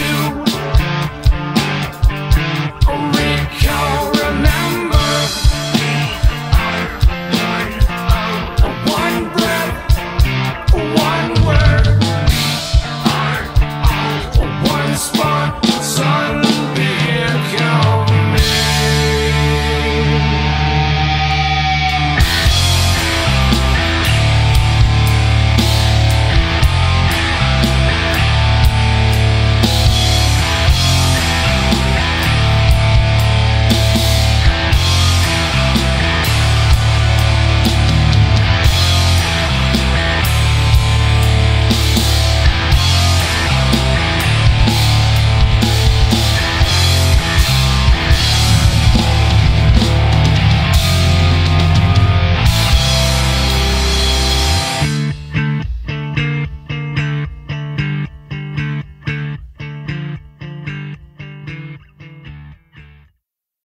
want you.